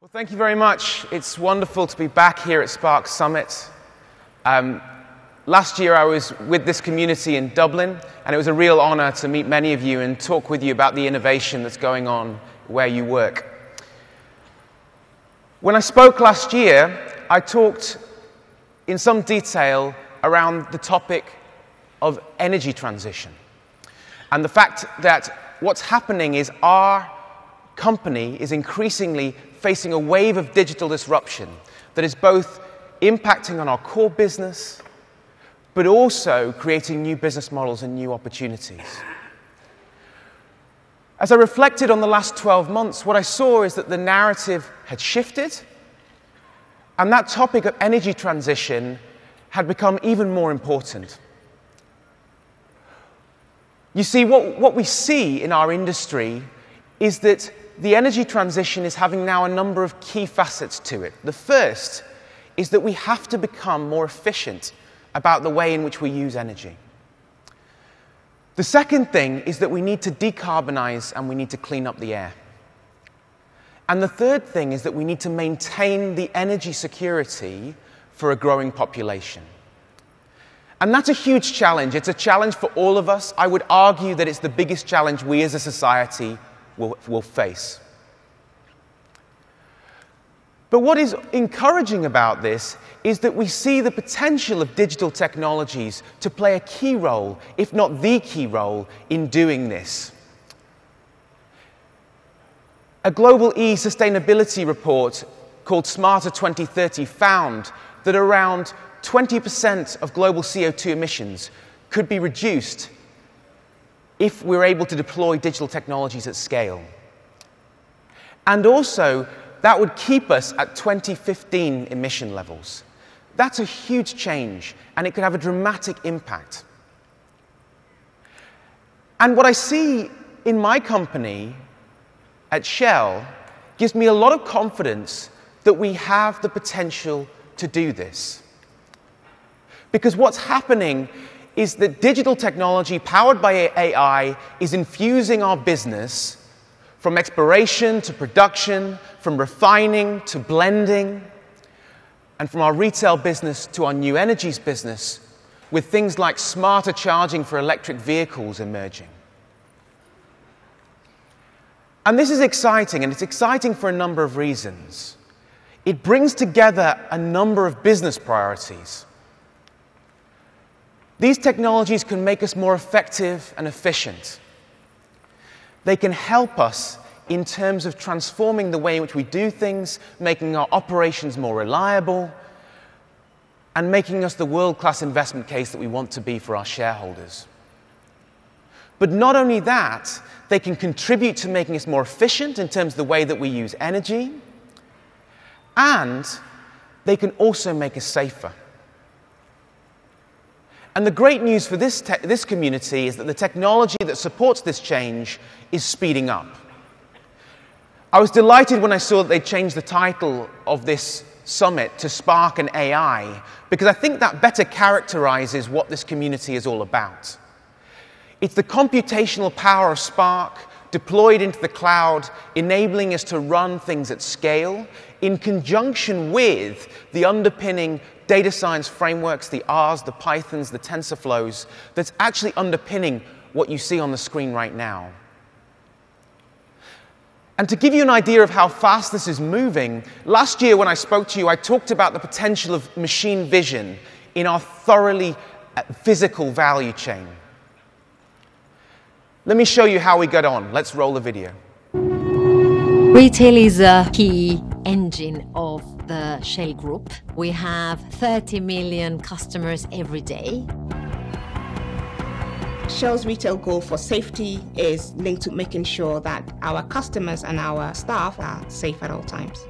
Well, thank you very much. It's wonderful to be back here at Spark Summit. Um, last year I was with this community in Dublin, and it was a real honor to meet many of you and talk with you about the innovation that's going on where you work. When I spoke last year, I talked in some detail around the topic of energy transition and the fact that what's happening is our company is increasingly facing a wave of digital disruption that is both impacting on our core business, but also creating new business models and new opportunities. As I reflected on the last 12 months, what I saw is that the narrative had shifted, and that topic of energy transition had become even more important. You see, what, what we see in our industry is that the energy transition is having now a number of key facets to it. The first is that we have to become more efficient about the way in which we use energy. The second thing is that we need to decarbonize and we need to clean up the air. And the third thing is that we need to maintain the energy security for a growing population. And that's a huge challenge. It's a challenge for all of us. I would argue that it's the biggest challenge we as a society will, will face. But what is encouraging about this is that we see the potential of digital technologies to play a key role, if not the key role, in doing this. A global e sustainability report called Smarter 2030 found that around 20% of global CO2 emissions could be reduced if we're able to deploy digital technologies at scale. And also, that would keep us at 2015 emission levels. That's a huge change, and it could have a dramatic impact. And what I see in my company at Shell gives me a lot of confidence that we have the potential to do this. Because what's happening is that digital technology powered by AI is infusing our business from exploration to production, from refining to blending, and from our retail business to our new energies business, with things like smarter charging for electric vehicles emerging. And this is exciting, and it's exciting for a number of reasons. It brings together a number of business priorities. These technologies can make us more effective and efficient. They can help us in terms of transforming the way in which we do things, making our operations more reliable, and making us the world class investment case that we want to be for our shareholders. But not only that, they can contribute to making us more efficient in terms of the way that we use energy, and they can also make us safer. And the great news for this, this community is that the technology that supports this change is speeding up. I was delighted when I saw that they changed the title of this summit to Spark and AI, because I think that better characterizes what this community is all about. It's the computational power of Spark deployed into the cloud, enabling us to run things at scale in conjunction with the underpinning data science frameworks, the R's, the Pythons, the TensorFlows, that's actually underpinning what you see on the screen right now. And to give you an idea of how fast this is moving, last year when I spoke to you, I talked about the potential of machine vision in our thoroughly uh, physical value chain. Let me show you how we got on. Let's roll the video. Retail is a key engine of the Shell Group. We have 30 million customers every day. Shell's retail goal for safety is linked to making sure that our customers and our staff are safe at all times.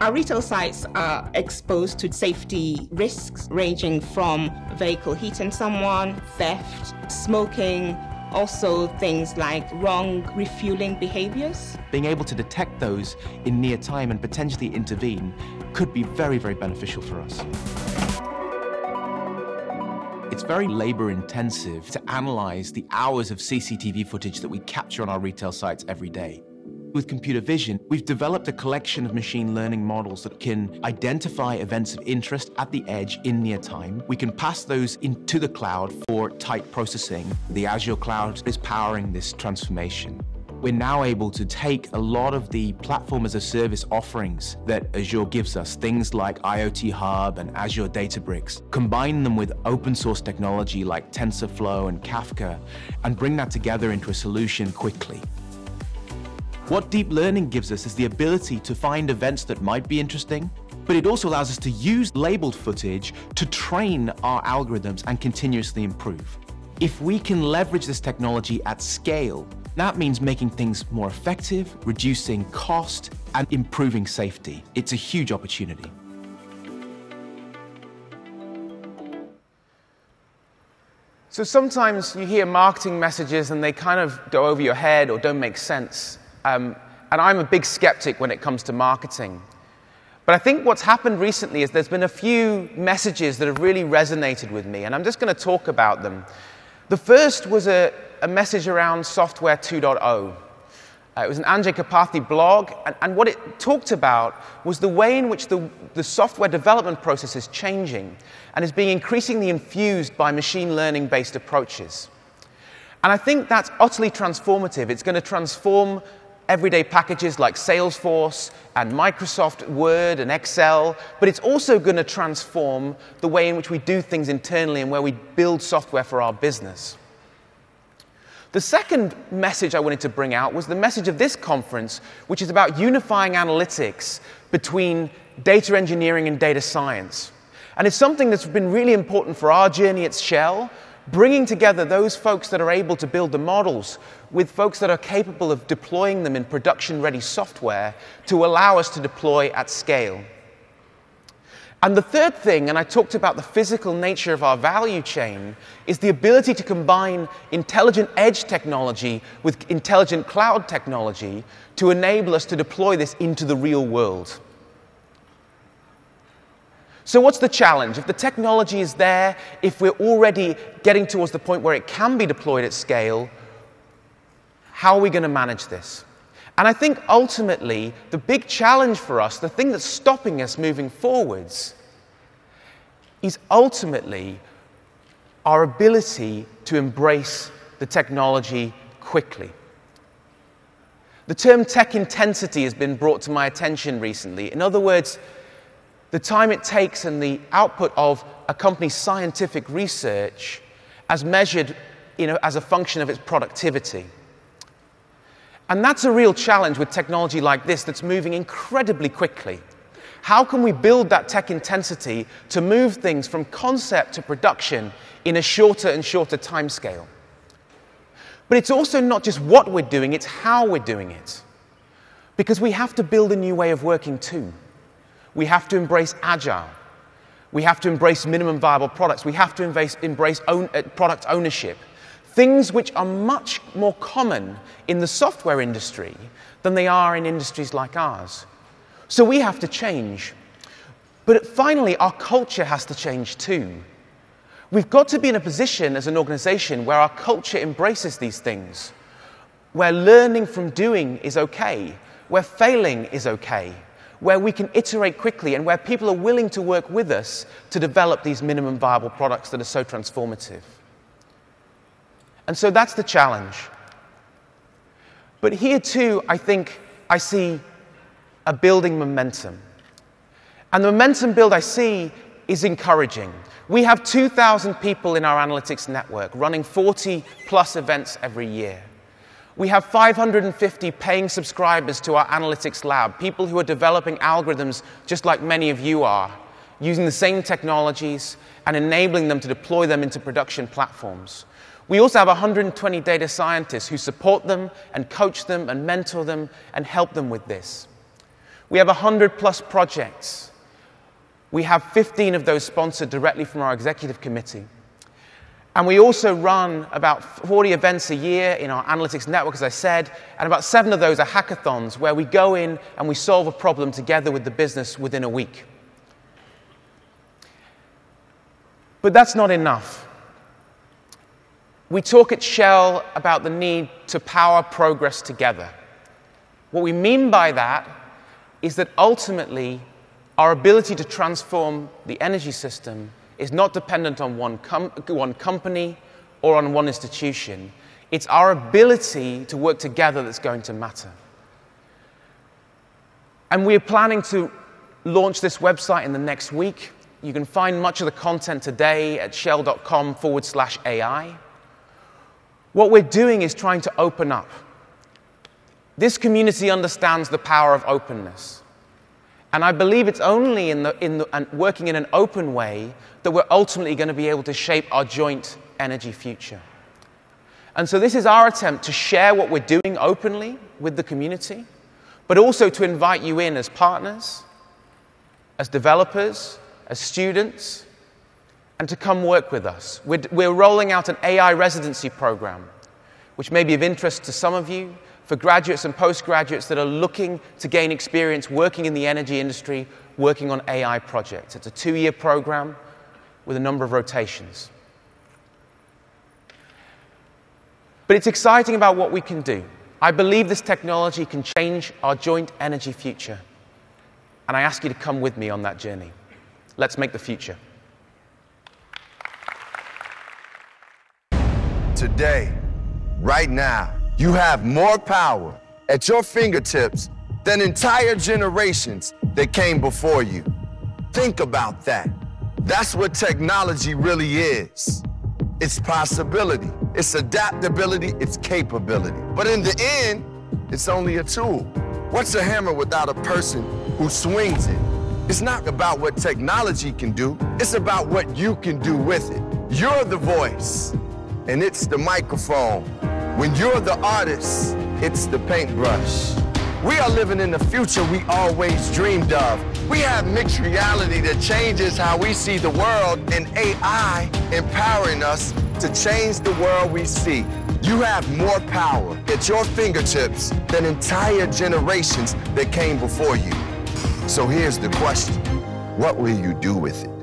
Our retail sites are exposed to safety risks ranging from vehicle hitting someone, theft, smoking, also things like wrong refueling behaviors. Being able to detect those in near time and potentially intervene could be very, very beneficial for us. It's very labor intensive to analyze the hours of CCTV footage that we capture on our retail sites every day. With computer vision, we've developed a collection of machine learning models that can identify events of interest at the edge in near time. We can pass those into the cloud for tight processing. The Azure cloud is powering this transformation we're now able to take a lot of the platform as a service offerings that Azure gives us, things like IoT Hub and Azure Databricks, combine them with open source technology like TensorFlow and Kafka, and bring that together into a solution quickly. What deep learning gives us is the ability to find events that might be interesting, but it also allows us to use labeled footage to train our algorithms and continuously improve. If we can leverage this technology at scale, that means making things more effective, reducing cost, and improving safety. It's a huge opportunity. So sometimes you hear marketing messages and they kind of go over your head or don't make sense. Um, and I'm a big skeptic when it comes to marketing. But I think what's happened recently is there's been a few messages that have really resonated with me, and I'm just going to talk about them. The first was a, a message around Software 2.0. Uh, it was an Andrej Karpathy blog, and, and, what it talked about was the way in which the, the software development process is changing and is being increasingly infused by machine learning based approaches. And I think that's utterly transformative. It's going to transform everyday packages like Salesforce and Microsoft Word and Excel, but it's also going to transform the way in which we do things internally and where we build software for our business. The second message I wanted to bring out was the message of this conference, which is about unifying analytics between data engineering and data science. And it's something that's been really important for our journey at Shell, bringing together those folks that are able to build the models with folks that are capable of deploying them in production ready software to allow us to deploy at scale. And the third thing, and I talked about the physical nature of our value chain, is the ability to combine intelligent edge technology with intelligent cloud technology to enable us to deploy this into the real world. So, what's the challenge? If the technology is there, if we're already getting towards the point where it can be deployed at scale, how are we going to manage this? And I think ultimately, the big challenge for us, the thing that's stopping us moving forwards, is ultimately our ability to embrace the technology quickly. The term tech intensity has been brought to my attention recently. In other words, the time it takes and the output of a company's scientific research as measured you know, as a function of its productivity. And that's a real challenge with technology like this that's moving incredibly quickly. How can we build that tech intensity to move things from concept to production in a shorter and shorter time scale? But it's also not just what we're doing, it's how we're doing it. Because we have to build a new way of working too. We have to embrace agile. We have to embrace minimum viable products. We have to embrace, embrace own, uh, product ownership. Things which are much more common in the software industry than they are in industries like ours. So we have to change. But finally, our culture has to change too. We've got to be in a position as an organization where our culture embraces these things, where learning from doing is okay, where failing is okay, where we can iterate quickly and where people are willing to work with us to develop these minimum viable products that are so transformative. And so that's the challenge. But here too, I think I see a building momentum. And the momentum build I see is encouraging. We have 2,000 people in our analytics network running 40 plus events every year. We have 550 paying subscribers to our analytics lab, people who are developing algorithms just like many of you are, using the same technologies and enabling them to deploy them into production platforms. We also have 120 data scientists who support them and coach them and mentor them and help them with this. We have 100 plus projects. We have 15 of those sponsored directly from our executive committee. And we also run about 40 events a year in our analytics network, as I said, and about seven of those are hackathons where we go in and we solve a problem together with the business within a week. But that's not enough. We talk at Shell about the need to power progress together. What we mean by that is that ultimately our ability to transform the energy system is not dependent on one, com- one company or on one institution. It's our ability to work together that's going to matter. And we're planning to launch this website in the next week. You can find much of the content today at shell.com forward slash AI. What we're doing is trying to open up. This community understands the power of openness. And I believe it's only in, the, in the, working in an open way that we're ultimately going to be able to shape our joint energy future. And so, this is our attempt to share what we're doing openly with the community, but also to invite you in as partners, as developers, as students, and to come work with us. We're, we're rolling out an AI residency program, which may be of interest to some of you, for graduates and postgraduates that are looking to gain experience working in the energy industry, working on AI projects. It's a two year program with a number of rotations. But it's exciting about what we can do. I believe this technology can change our joint energy future. And I ask you to come with me on that journey. Let's make the future. Today, right now, you have more power at your fingertips than entire generations that came before you. Think about that. That's what technology really is. It's possibility, it's adaptability, it's capability. But in the end, it's only a tool. What's a hammer without a person who swings it? It's not about what technology can do, it's about what you can do with it. You're the voice, and it's the microphone. When you're the artist, it's the paintbrush. We are living in the future we always dreamed of. We have mixed reality that changes how we see the world and AI empowering us to change the world we see. You have more power at your fingertips than entire generations that came before you. So here's the question. What will you do with it?